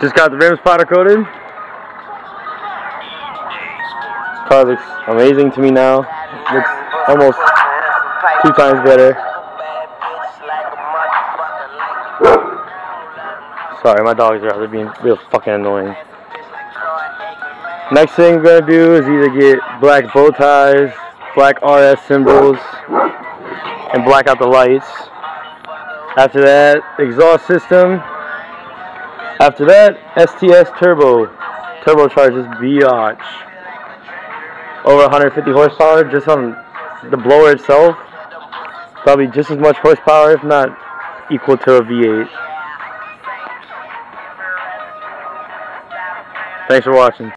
Just got the rims powder coated. Car looks amazing to me now. Looks almost two times better. Sorry, my dogs are out there being real fucking annoying. Next thing we're gonna do is either get black bow ties, black RS symbols, and black out the lights. After that, exhaust system. After that, STS turbo. Turbocharges biatch. Over 150 horsepower just on the blower itself. Probably just as much horsepower, if not equal to a V8. Thanks for watching.